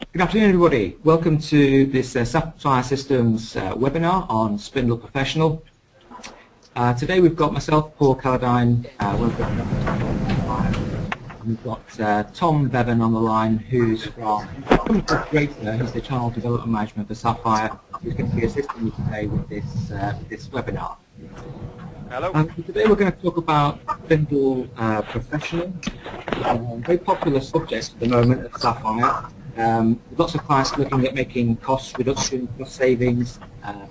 Good afternoon, everybody. Welcome to this uh, Sapphire Systems uh, webinar on Spindle Professional. Uh, today we've got myself, Paul Calladine, uh, we've got uh, Tom Bevan on the line, who's from Greater, he's the Channel Development Management for Sapphire, who's going to be assisting me today with this, uh, with this webinar. Hello. Um, today we're going to talk about Spindle uh, Professional, um, very popular subject at the moment at Sapphire. Um, lots of clients looking at making cost reduction, cost savings um,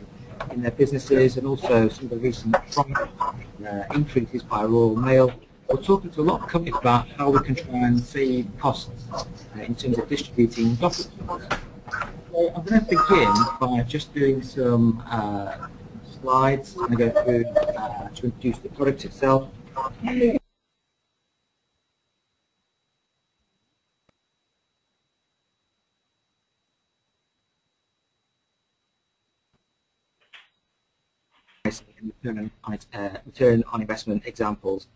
in their businesses, and also some of the recent uh, increases by Royal Mail. We're talking to a lot of companies about how we can try and save costs uh, in terms of distributing documents. So I'm going to begin by just doing some uh, slides. To go through uh, to introduce the product itself. Return on, uh, return on investment examples.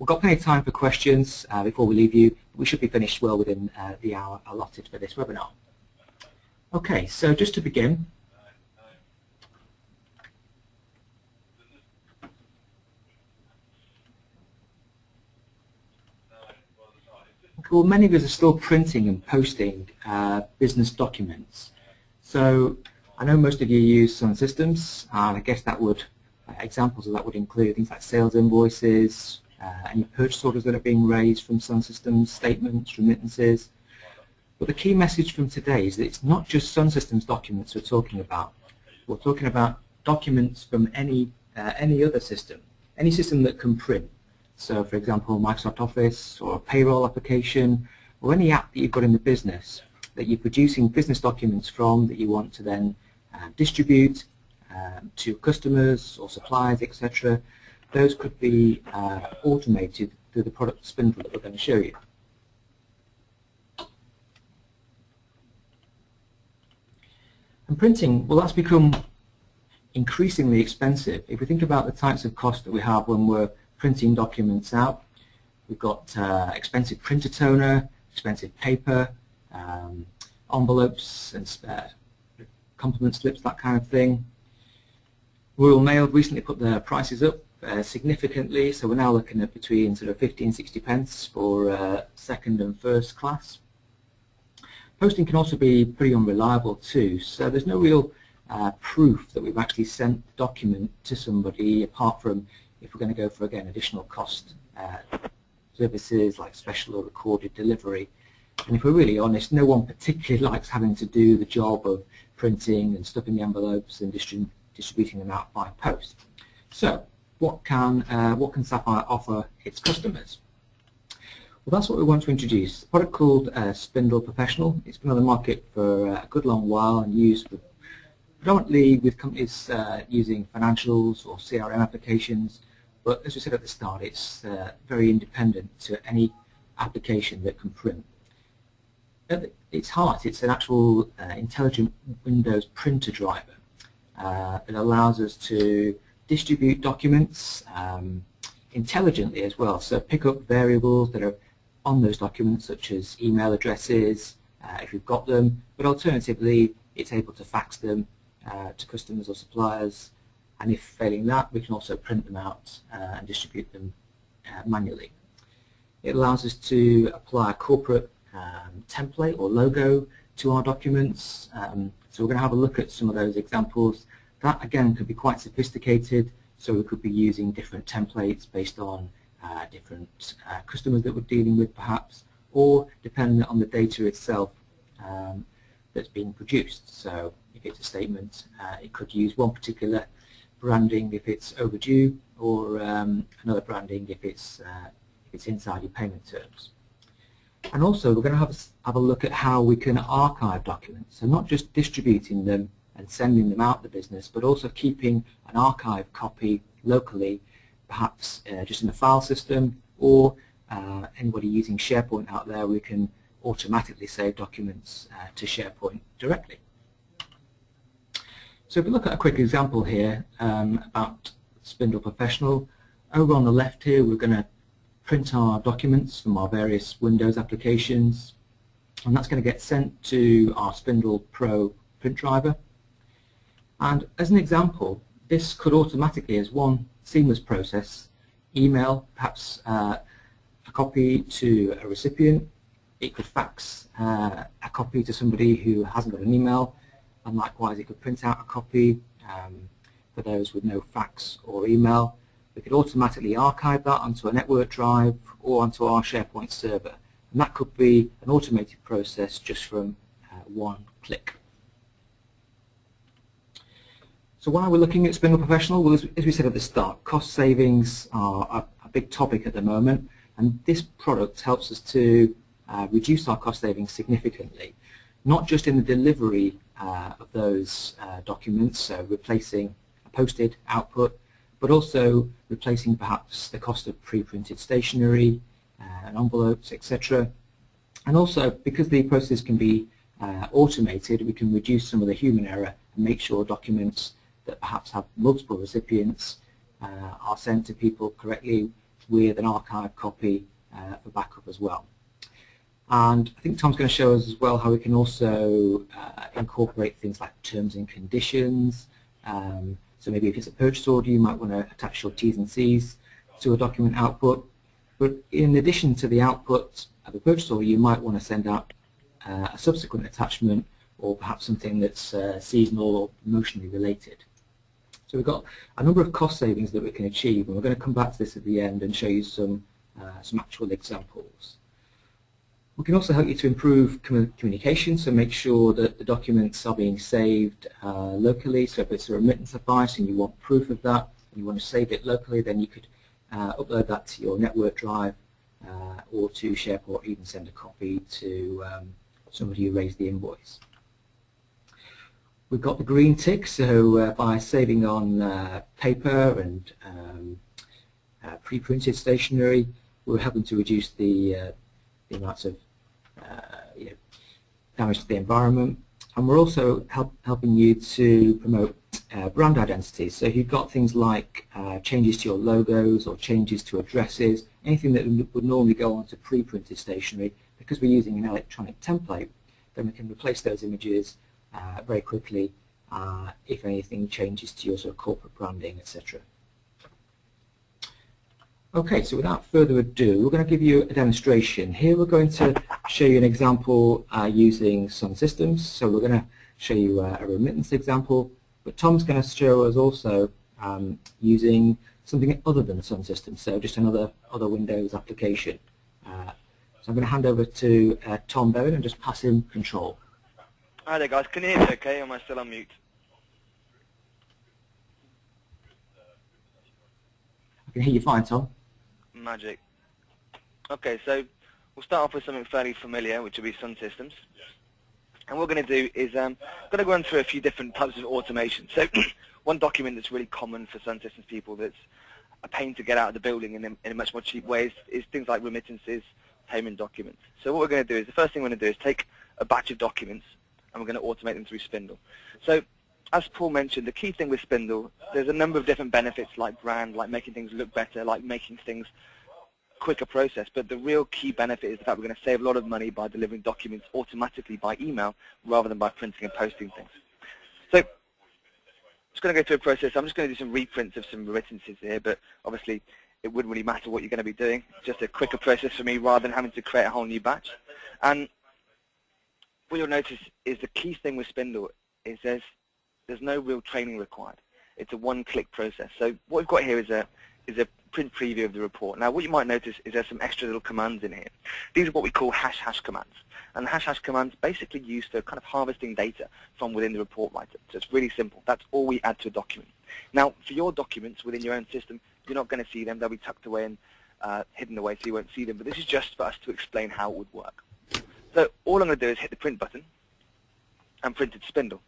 We've got plenty of time for questions uh, before we leave you. We should be finished well within uh, the hour allotted for this webinar. Okay, so just to begin, well, many of us are still printing and posting uh, business documents. So I know most of you use Sun Systems, and I guess that would examples of that would include things like sales invoices, uh, any purchase orders that are being raised from Sun Systems, statements, remittances. But the key message from today is that it's not just Sun Systems documents we're talking about. We're talking about documents from any uh, any other system, any system that can print. So for example, Microsoft Office or a payroll application or any app that you've got in the business that you're producing business documents from that you want to then uh, distribute um, to customers or suppliers, etc. Those could be uh, automated through the product Spindle that we're going to show you. And printing, well that's become increasingly expensive. If we think about the types of costs that we have when we're printing documents out. We've got uh, expensive printer toner, expensive paper, um, envelopes and uh, compliment slips, that kind of thing. Royal Mail recently put their prices up uh, significantly, so we're now looking at between sort of 15, 60 pence for uh, second and first class. Posting can also be pretty unreliable too, so there's no real uh, proof that we've actually sent the document to somebody apart from if we're going to go for, again, additional cost uh, services like special or recorded delivery. And if we're really honest, no one particularly likes having to do the job of printing and stuffing the envelopes and distrib distributing them out by post. So what can, uh, what can Sapphire offer its customers? Well, that's what we want to introduce. A product called uh, Spindle Professional. It's been on the market for uh, a good long while and used predominantly with companies uh, using financials or CRM applications but as we said at the start, it's uh, very independent to any application that can print. At its heart, it's an actual uh, intelligent Windows printer driver uh, that allows us to distribute documents um, intelligently as well. So pick up variables that are on those documents, such as email addresses, uh, if you've got them, but alternatively, it's able to fax them uh, to customers or suppliers, and if failing that, we can also print them out uh, and distribute them uh, manually. It allows us to apply a corporate um, template or logo to our documents. Um, so we're going to have a look at some of those examples. That again could be quite sophisticated, so we could be using different templates based on uh, different uh, customers that we're dealing with perhaps, or depending on the data itself um, that's being produced. So if it's a statement, uh, it could use one particular branding if it's overdue or um, another branding if it's, uh, if it's inside your payment terms. And also we're going to have a, have a look at how we can archive documents, so not just distributing them and sending them out the business, but also keeping an archive copy locally, perhaps uh, just in a file system, or uh, anybody using SharePoint out there, we can automatically save documents uh, to SharePoint directly. So if we look at a quick example here um, about Spindle Professional, over on the left here we're going to print our documents from our various Windows applications. and that's going to get sent to our Spindle Pro print driver. And as an example, this could automatically, as one seamless process, email perhaps uh, a copy to a recipient. It could fax uh, a copy to somebody who hasn't got an email, and likewise it could print out a copy um, for those with no fax or email. We could automatically archive that onto a network drive or onto our SharePoint server. And that could be an automated process just from uh, one click. So why we're looking at Spindle Professional? Well, as, as we said at the start, cost savings are a, a, big topic at the moment, and this product helps us to uh, reduce our cost savings significantly, not just in the delivery uh, of those uh, documents, so replacing a posted output, but also replacing perhaps the cost of pre-printed stationery, uh, and envelopes, etc. And also, because the process can be uh, automated, we can reduce some of the human error and make sure documents that perhaps have multiple recipients uh, are sent to people correctly with an archive copy uh, for backup as well. And I think Tom's going to show us as well how we can also uh, incorporate things like terms and conditions. Um, so maybe if it's a purchase order, you might want to attach your T's and C's to a document output. But in addition to the output of a purchase order, you might want to send out uh, a subsequent attachment or perhaps something that's uh, seasonal or promotionally related. So we've got a number of cost savings that we can achieve, and we're going to come back to this at the end and show you some, uh, some actual examples. We can also help you to improve communication, so make sure that the documents are being saved uh, locally. So if it's a remittance advice and you want proof of that, and you want to save it locally, then you could uh, upload that to your network drive uh, or to SharePoint, even send a copy to um, somebody who raised the invoice. We've got the green tick, so uh, by saving on uh, paper and um, uh, pre-printed stationery, we're helping to reduce the, uh, the amounts of uh, you know, damage to the environment. And we're also help, helping you to promote uh, brand identity. So if you've got things like changes to your logos or changes to addresses, anything that would normally go onto pre-printed stationery, because we're using an electronic template, then we can replace those images uh, very quickly uh, if anything changes to your sort of corporate branding, etc. Okay, so without further ado, we're going to give you a demonstration. Here we're going to show you an example uh, using Sun Systems. So we're going to show you a, a remittance example, but Tom's going to show us also um, using something other than Sun Systems, so just another other Windows application. Uh, so I'm going to hand over to uh, Tom Bowen and just pass him control. Hi there guys, can you hear me okay, am I still on mute? I can hear you fine, Tom. Magic. Okay, so we'll start off with something fairly familiar, which will be Sun Systems. And what we're going to do is um, going to run through a few different types of automation. So one document that's really common for Sun Systems people that's a pain to get out of the building in a, in a much more cheap way is, is things like remittances, payment documents. So what we're going to do is the first thing we're going to do is take a batch of documents and we're going to automate them through Spindle. So as Paul mentioned, the key thing with Spindle, there's a number of different benefits like brand, like making things look better, like making things quicker process. But the real key benefit is the fact we're going to save a lot of money by delivering documents automatically by email rather than by printing and posting things. So I'm just going to go through a process. I'm just going to do some reprints of some remittances here, but obviously it wouldn't really matter what you're going to be doing. It's just a quicker process for me rather than having to create a whole new batch. And what you'll notice is the key thing with Spindle is there's, there's no real training required. It's a one-click process. So what we've got here is a, is a print preview of the report. Now what you might notice is there's some extra little commands in here. These are what we call hash hash commands. And the hash hash commands basically used for kind of harvesting data from within the report writer. So it's really simple. That's all we add to a document. Now for your documents within your own system, you're not going to see them. They'll be tucked away and uh, hidden away so you won't see them. But this is just for us to explain how it would work. So all I'm going to do is hit the print button and print printed Spindle.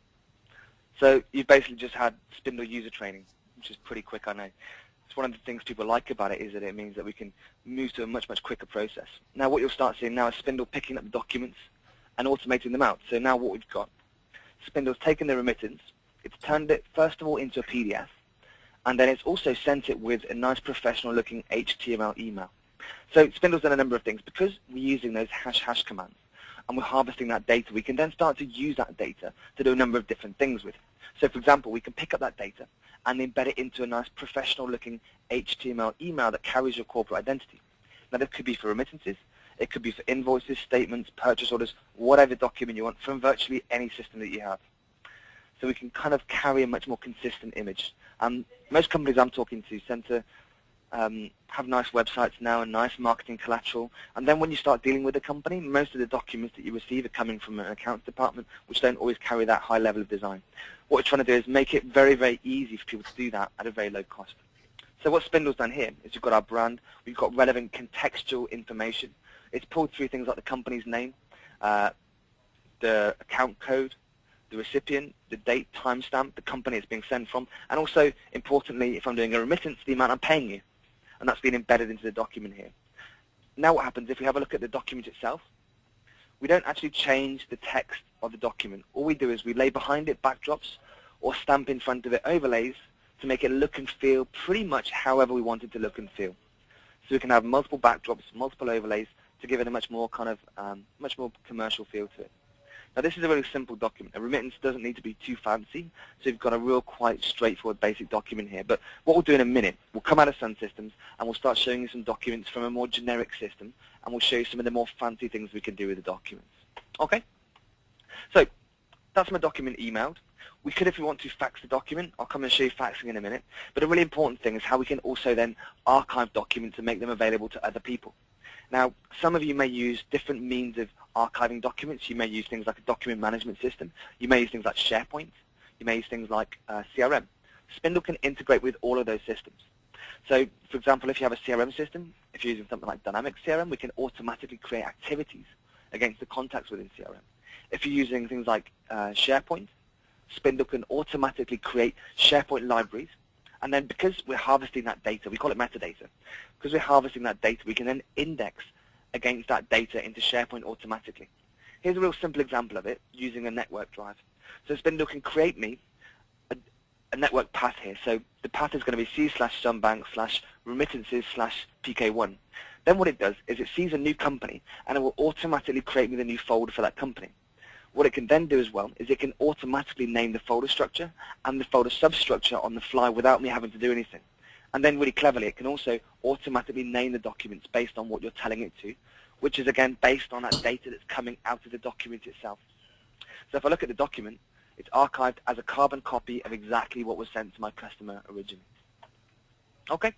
So you've basically just had Spindle user training, which is pretty quick, I know. It's one of the things people like about it is that it means that we can move to a much, much quicker process. Now what you'll start seeing now is Spindle picking up the documents and automating them out. So now what we've got, Spindle's taken the remittance, it's turned it first of all into a PDF, and then it's also sent it with a nice professional looking HTML email. So Spindle's done a number of things. Because we're using those hash hash commands, and we're harvesting that data, we can then start to use that data to do a number of different things with. So for example, we can pick up that data and embed it into a nice professional looking HTML email that carries your corporate identity. Now this could be for remittances, it could be for invoices, statements, purchase orders, whatever document you want from virtually any system that you have. So we can kind of carry a much more consistent image. Um, most companies I'm talking to to um, have nice websites now and nice marketing collateral. And then when you start dealing with a company, most of the documents that you receive are coming from an accounts department, which don't always carry that high level of design. What we're trying to do is make it very, very easy for people to do that at a very low cost. So what Spindle's done here is we've got our brand, we've got relevant contextual information. It's pulled through things like the company's name, uh, the account code, the recipient, the date, timestamp, the company it's being sent from, and also, importantly, if I'm doing a remittance, the amount I'm paying you and that's been embedded into the document here. Now what happens if we have a look at the document itself? We don't actually change the text of the document. All we do is we lay behind it backdrops or stamp in front of it overlays to make it look and feel pretty much however we want it to look and feel. So we can have multiple backdrops, multiple overlays to give it a much more kind of, um, much more commercial feel to it. Now this is a really simple document. A remittance doesn't need to be too fancy, so you've got a real quite straightforward basic document here. But what we'll do in a minute, we'll come out of Sun Systems and we'll start showing you some documents from a more generic system and we'll show you some of the more fancy things we can do with the documents. Okay? So that's my document emailed. We could, if we want to, fax the document. I'll come and show you faxing in a minute. But a really important thing is how we can also then archive documents and make them available to other people. Now, some of you may use different means of archiving documents. You may use things like a document management system. You may use things like SharePoint. You may use things like uh, CRM. Spindle can integrate with all of those systems. So, for example, if you have a CRM system, if you're using something like Dynamics CRM, we can automatically create activities against the contacts within CRM. If you're using things like uh, SharePoint, Spindle can automatically create SharePoint libraries and then because we're harvesting that data, we call it metadata, because we're harvesting that data, we can then index against that data into SharePoint automatically. Here's a real simple example of it using a network drive. So Spindle can create me a, a network path here. So the path is going to be C slash sunbank slash remittances slash PK1. Then what it does is it sees a new company and it will automatically create me the new folder for that company. What it can then do as well is it can automatically name the folder structure and the folder substructure on the fly without me having to do anything. And then really cleverly, it can also automatically name the documents based on what you're telling it to, which is again based on that data that's coming out of the document itself. So if I look at the document, it's archived as a carbon copy of exactly what was sent to my customer originally. Okay.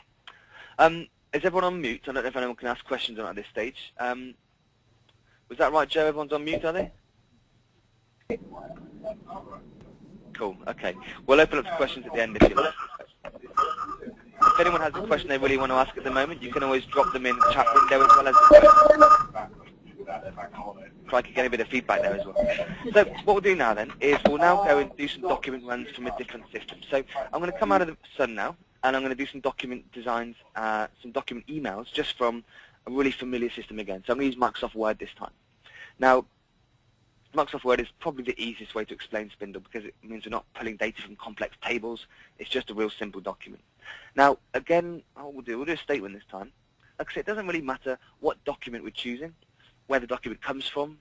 Um, is everyone on mute? I don't know if anyone can ask questions at this stage. Um, was that right, Joe? Everyone's on mute, are they? Cool. Okay. We'll open up to questions at the end if you like. If anyone has a question they really want to ask at the moment, you can always drop them in the chat window as well as the Try to get a bit of feedback there as well. So what we'll do now then is we'll now go and do some document runs from a different system. So I'm going to come out of the Sun now, and I'm going to do some document designs, uh, some document emails, just from a really familiar system again. So I'm going to use Microsoft Word this time. Now, Microsoft Word is probably the easiest way to explain Spindle because it means we're not pulling data from complex tables. It's just a real simple document. Now, again, what we'll do, we'll do a statement this time. Like I said, it doesn't really matter what document we're choosing, where the document comes from.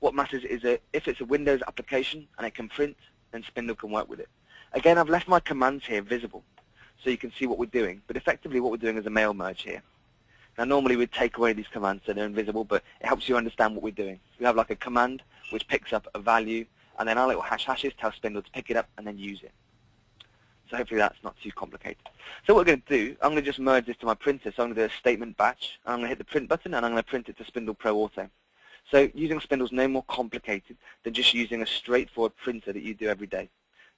What matters is that if it's a Windows application and it can print, then Spindle can work with it. Again, I've left my commands here visible so you can see what we're doing. But effectively what we're doing is a mail merge here. Now normally we'd take away these commands so they're invisible, but it helps you understand what we're doing. We have like a command which picks up a value, and then our little hash hashes tell Spindle to pick it up and then use it. So hopefully that's not too complicated. So what we're going to do, I'm going to just merge this to my printer. So I'm going to do a statement batch, I'm going to hit the print button, and I'm going to print it to Spindle Pro Auto. So using Spindle is no more complicated than just using a straightforward printer that you do every day.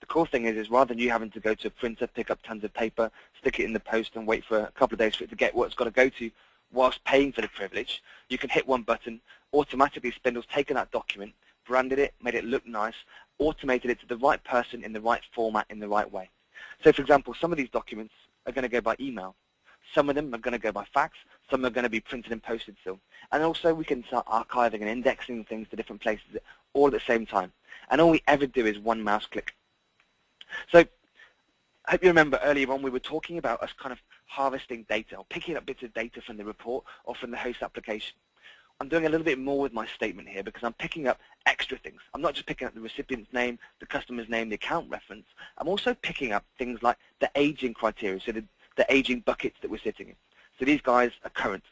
The cool thing is, is rather than you having to go to a printer, pick up tons of paper, stick it in the post, and wait for a couple of days for it to get what it's got to go to, whilst paying for the privilege, you can hit one button, automatically Spindle's taken that document, branded it, made it look nice, automated it to the right person in the right format in the right way. So for example, some of these documents are going to go by email. Some of them are going to go by fax. Some are going to be printed and posted still. And also we can start archiving and indexing things to different places all at the same time. And all we ever do is one mouse click. So I hope you remember earlier on we were talking about us kind of harvesting data or picking up bits of data from the report or from the host application. I'm doing a little bit more with my statement here because I'm picking up extra things. I'm not just picking up the recipient's name, the customer's name, the account reference. I'm also picking up things like the aging criteria, so the, the aging buckets that we're sitting in. So these guys are current.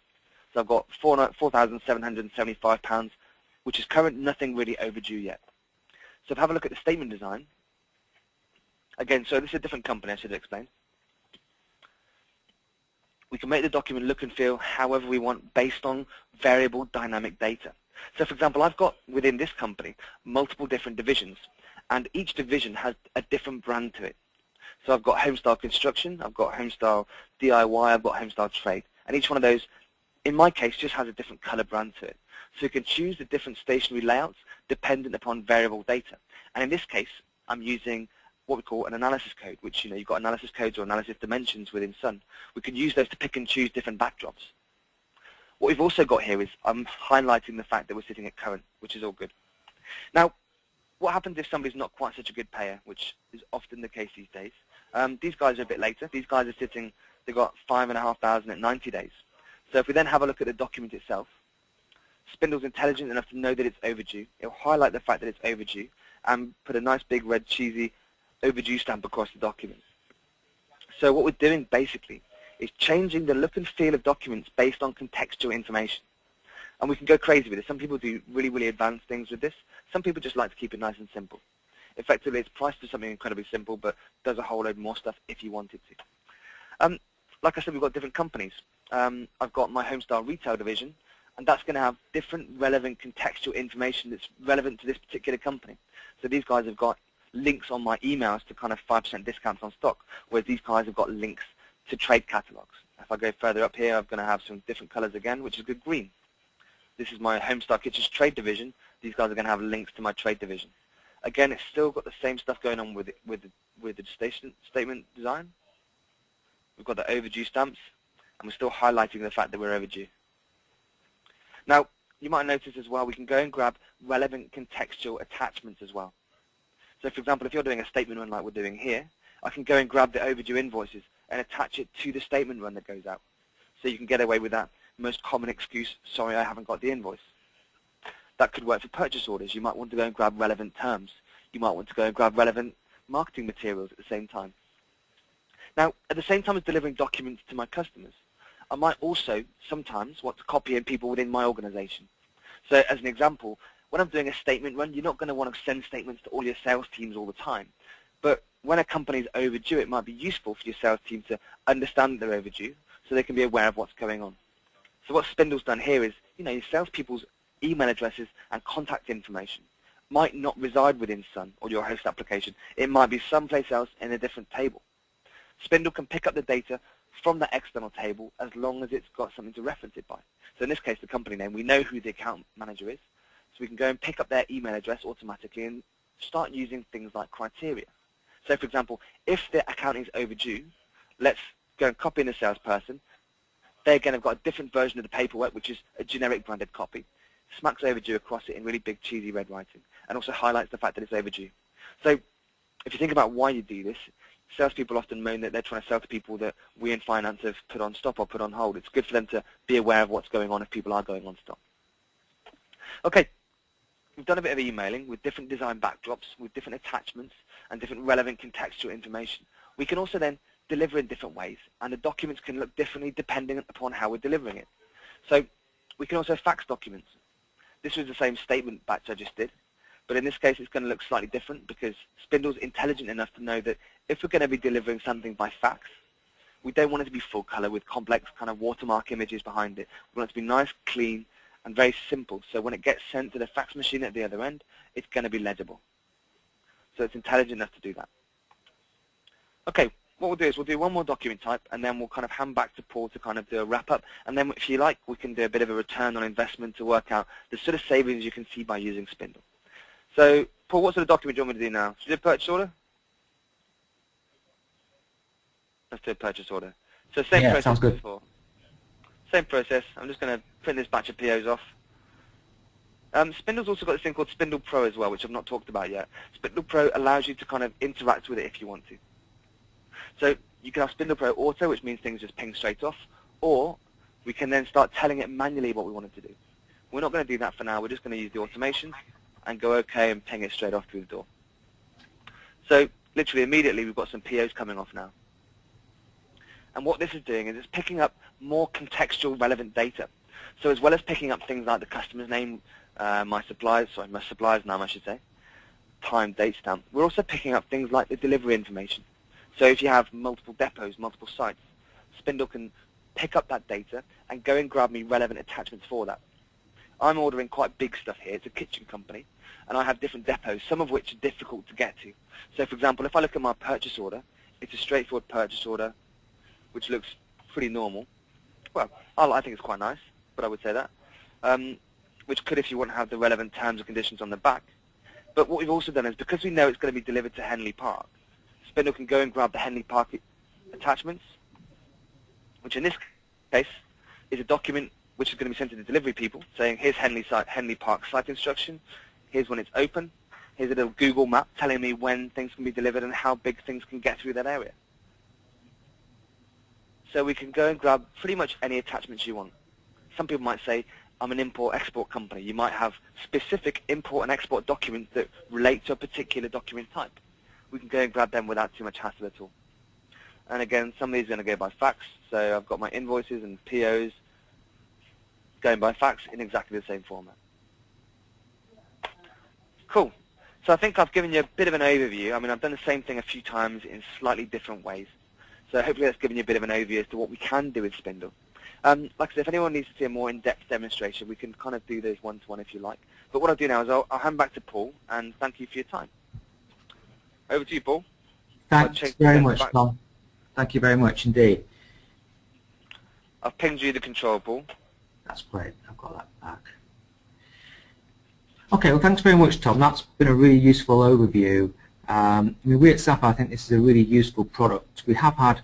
So I've got £4,775, which is current, nothing really overdue yet. So if I have a look at the statement design, again, so this is a different company, I should explain. We can make the document look and feel however we want based on variable dynamic data. So for example, I've got within this company multiple different divisions, and each division has a different brand to it. So I've got Homestyle Construction, I've got Homestyle DIY, I've got Homestyle Trade, and each one of those, in my case, just has a different color brand to it. So you can choose the different stationary layouts dependent upon variable data. And in this case, I'm using what we call an analysis code, which you know you've got analysis codes or analysis dimensions within Sun. We can use those to pick and choose different backdrops. What we've also got here is I'm highlighting the fact that we're sitting at current, which is all good. Now, what happens if somebody's not quite such a good payer, which is often the case these days? Um, these guys are a bit later. These guys are sitting, they've got 5,500 at 90 days. So if we then have a look at the document itself, Spindle's intelligent enough to know that it's overdue. It'll highlight the fact that it's overdue and put a nice big red cheesy overdue stamp across the document. So what we're doing basically is changing the look and feel of documents based on contextual information. And we can go crazy with it. Some people do really, really advanced things with this. Some people just like to keep it nice and simple. Effectively, it's priced for something incredibly simple, but does a whole load more stuff if you wanted to. Um, like I said, we've got different companies. Um, I've got my Homestyle Retail division, and that's going to have different relevant contextual information that's relevant to this particular company. So these guys have got links on my emails to kind of 5% discounts on stock, whereas these guys have got links to trade catalogs. If I go further up here, I'm going to have some different colors again, which is good green. This is my Homestyle Kitchens trade division. These guys are going to have links to my trade division. Again, it's still got the same stuff going on with it, with with the station, statement design. We've got the overdue stamps, and we're still highlighting the fact that we're overdue. Now, you might notice as well, we can go and grab relevant contextual attachments as well. So for example, if you're doing a statement run like we're doing here, I can go and grab the overdue invoices and attach it to the statement run that goes out. So you can get away with that most common excuse, sorry, I haven't got the invoice. That could work for purchase orders. You might want to go and grab relevant terms. You might want to go and grab relevant marketing materials at the same time. Now, at the same time as delivering documents to my customers, I might also sometimes want to copy in people within my organization. So as an example, when I'm doing a statement run, you're not going to want to send statements to all your sales teams all the time. But when a company is overdue, it might be useful for your sales team to understand they're overdue so they can be aware of what's going on. So what Spindle's done here is, you know, your salespeople's email addresses and contact information might not reside within Sun or your host application. It might be someplace else in a different table. Spindle can pick up the data from that external table as long as it's got something to reference it by. So in this case, the company name, we know who the account manager is, we can go and pick up their email address automatically and start using things like criteria. So for example, if the account is overdue, let's go and copy in a salesperson. They again have got a different version of the paperwork, which is a generic branded copy. Smacks overdue across it in really big cheesy red writing, and also highlights the fact that it's overdue. So if you think about why you do this, salespeople often moan that they're trying to sell to people that we in finance have put on stop or put on hold. It's good for them to be aware of what's going on if people are going on stop. Okay, we've done a bit of emailing with different design backdrops, with different attachments, and different relevant contextual information. We can also then deliver in different ways, and the documents can look differently depending upon how we're delivering it. So we can also fax documents. This was the same statement batch I just did, but in this case it's going to look slightly different because Spindle's intelligent enough to know that if we're going to be delivering something by fax, we don't want it to be full color with complex kind of watermark images behind it. We want it to be nice, clean, and very simple. So when it gets sent to the fax machine at the other end, it's going to be legible. So it's intelligent enough to do that. Okay, what we'll do is we'll do one more document type, and then we'll kind of hand back to Paul to kind of do a wrap-up. And then if you like, we can do a bit of a return on investment to work out the sort of savings you can see by using Spindle. So, Paul, what sort of document do you want me to do now? Should we do a purchase order? Let's do a purchase order. So same yeah, process sounds good. before. Same process. I'm just going to print this batch of POs off. Um, Spindle's also got this thing called Spindle Pro as well, which I've not talked about yet. Spindle Pro allows you to kind of interact with it if you want to. So you can have Spindle Pro Auto, which means things just ping straight off, or we can then start telling it manually what we want it to do. We're not going to do that for now. We're just going to use the automation and go OK and ping it straight off through the door. So literally immediately we've got some POs coming off now. And what this is doing is it's picking up more contextual relevant data. So as well as picking up things like the customer's name, uh, my suppliers, sorry, my suppliers name I should say, time, date stamp, we're also picking up things like the delivery information. So if you have multiple depots, multiple sites, Spindle can pick up that data and go and grab me relevant attachments for that. I'm ordering quite big stuff here. It's a kitchen company, and I have different depots, some of which are difficult to get to. So for example, if I look at my purchase order, it's a straightforward purchase order, which looks pretty normal. Well, I think it's quite nice, but I would say that. Um, which could, if you want have the relevant terms and conditions on the back. But what we've also done is, because we know it's going to be delivered to Henley Park, Spindle can go and grab the Henley Park attachments, which in this case is a document which is going to be sent to the delivery people, saying here's Henley, site, Henley Park site instruction, here's when it's open, here's a little Google map telling me when things can be delivered and how big things can get through that area. So we can go and grab pretty much any attachments you want. Some people might say, I'm an import-export company. You might have specific import and export documents that relate to a particular document type. We can go and grab them without too much hassle at all. And again, some of these are going to go by fax. So I've got my invoices and POs going by fax in exactly the same format. Cool. So I think I've given you a bit of an overview. I mean, I've done the same thing a few times in slightly different ways. So hopefully that's given you a bit of an overview as to what we can do with Spindle. Um, like I said, if anyone needs to see a more in-depth demonstration, we can kind of do those one-to-one -one if you like. But what I'll do now is I'll, I'll, hand back to Paul, and thank you for your time. Over to you, Paul. Thanks very much, back. Tom. Thank you very much indeed. I've pinged you the control, Paul. That's great. I've got that back. Okay, well, thanks very much, Tom. That's been a really useful overview. Um, I mean, we at Sapphire think this is a really useful product. We have had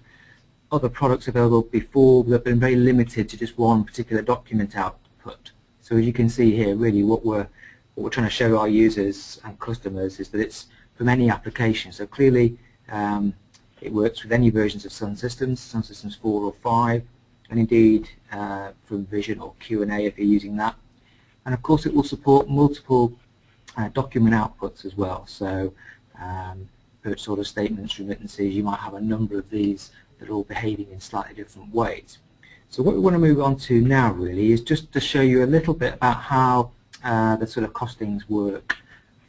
other products available before that have been very limited to just one particular document output. So as you can see here, really what we're what we're trying to show our users and customers is that it's from any application. So clearly um, it works with any versions of Sun Systems, Sun Systems 4 or 5, and indeed uh, from Vision or Q&A if you're using that. And of course it will support multiple uh, document outputs as well. So um, purchase order statements, remittances, you might have a number of these that are all behaving in slightly different ways. So what we want to move on to now really is just to show you a little bit about how uh, the sort of costings work.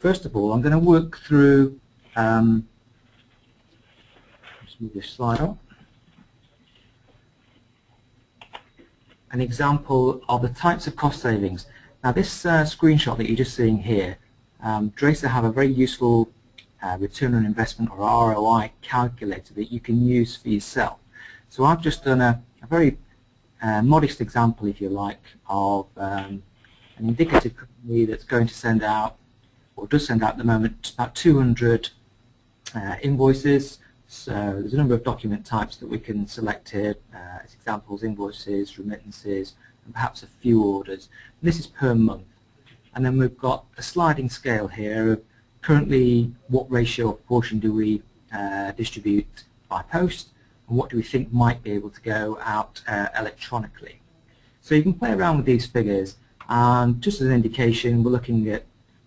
First of all, I'm going to work through, um, let's move this slide on, an example of the types of cost savings. Now this uh, screenshot that you're just seeing here, um, Draycir have a very useful uh, return on investment or ROI calculator that you can use for yourself. So I've just done a, a very uh, modest example, if you like, of um, an indicative company that's going to send out, or does send out at the moment, about 200 uh, invoices. So there's a number of document types that we can select here uh, as examples, invoices, remittances, and perhaps a few orders. And this is per month. And then we've got a sliding scale here of currently what ratio or proportion do we uh, distribute by post and what do we think might be able to go out uh, electronically. So you can play around with these figures and just as an indication we're looking at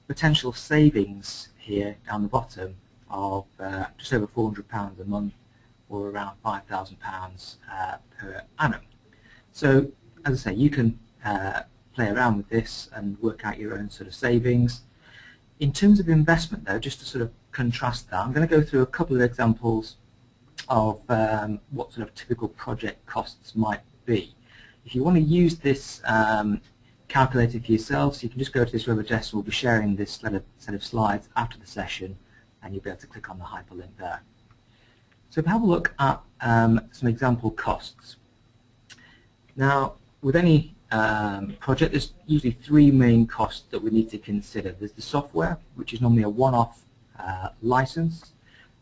potential savings here down the bottom of uh, just over £400 a month or around £5,000 uh, per annum. So as I say you can uh, play around with this and work out your own sort of savings in terms of investment, though, just to sort of contrast that, I'm going to go through a couple of examples of um, what sort of typical project costs might be. If you want to use this um, calculator for yourselves, you can just go to this web address. We'll be sharing this set of, set of slides after the session, and you'll be able to click on the hyperlink there. So if we have a look at um, some example costs. Now, with any um, project, there's usually three main costs that we need to consider. There's the software, which is normally a one-off uh, license,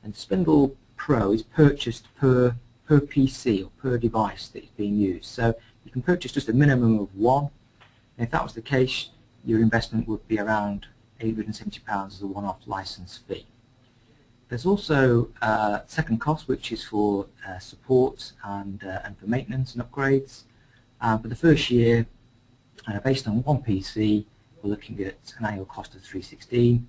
and Spindle Pro is purchased per, per PC or per device that is being used. So you can purchase just a minimum of one. And if that was the case, your investment would be around £870 as a one-off license fee. There's also a uh, second cost, which is for uh, support and, uh, and for maintenance and upgrades. Uh, for the first year, Uh, based on one PC, we're looking at an annual cost of 316.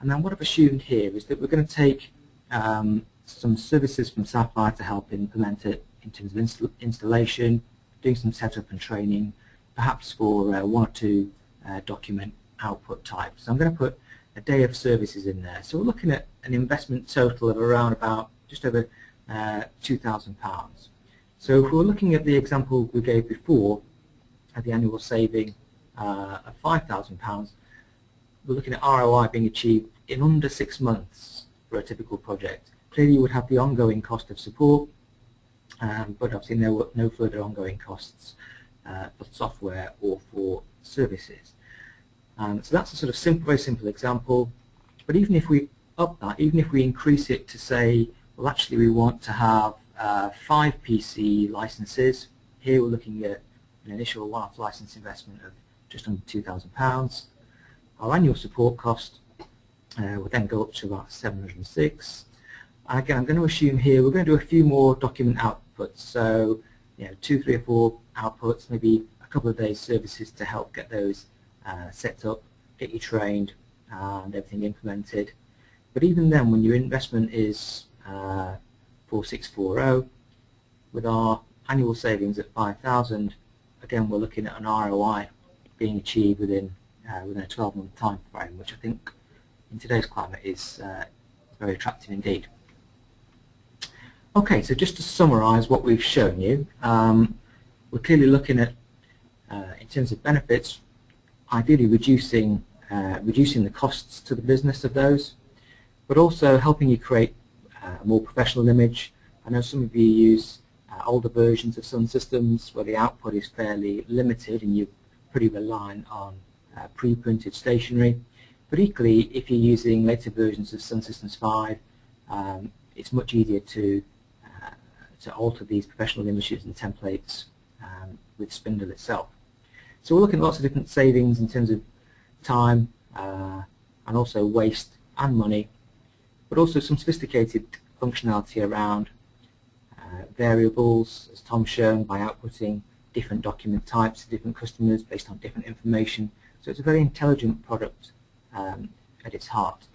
And then what I've assumed here is that we're going to take um, some services from Sapphire to help implement it in terms of inst installation, doing some setup and training, perhaps for uh, one or two uh, document output types. So I'm going to put a day of services in there. So we're looking at an investment total of around about just over uh, £2,000. So if we're looking at the example we gave before, at the annual saving uh, of £5,000, we're looking at ROI being achieved in under six months for a typical project. Clearly you would have the ongoing cost of support, um, but obviously no, no further ongoing costs uh, for software or for services. Um, so that's a sort of simple, very simple example. But even if we up that, even if we increase it to say, well actually we want to have uh, five PC licenses, here we're looking at an initial one-off license investment of just under £2,000. Our annual support cost uh, would then go up to about 706. And again, I'm going to assume here we're going to do a few more document outputs. So, you know, two, three or four outputs, maybe a couple of days services to help get those uh, set up, get you trained and everything implemented. But even then, when your investment is uh, 4640, with our annual savings at 5,000, again we're looking at an ROI being achieved within uh, within a 12-month time frame, which I think in today's climate is uh, very attractive indeed. Okay, so just to summarise what we've shown you, um, we're clearly looking at, uh, in terms of benefits, ideally reducing uh, reducing the costs to the business of those, but also helping you create a more professional image. I know some of you use uh, older versions of Sun Systems where the output is fairly limited and you're pretty reliant on uh, pre-printed stationery. But equally, if you're using later versions of Sun Systems 5, um, it's much easier to uh, to alter these professional images and templates um, with Spindle itself. So we're looking at lots of different savings in terms of time uh, and also waste and money, but also some sophisticated functionality around uh, variables, as Tom shown, by outputting different document types to different customers based on different information. So it's a very intelligent product um, at its heart.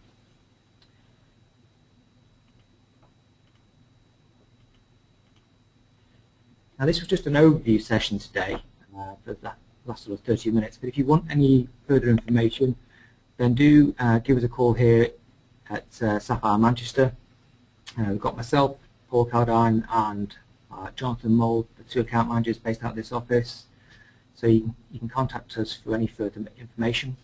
Now this was just an overview session today uh, for that last sort of 30 minutes. But if you want any further information, then do uh, give us a call here at uh, Sapphire Manchester. Uh, we've got myself, Paul Caldine, and uh, Jonathan Mould, the two account managers based out of this office. So you you can contact us for any further information.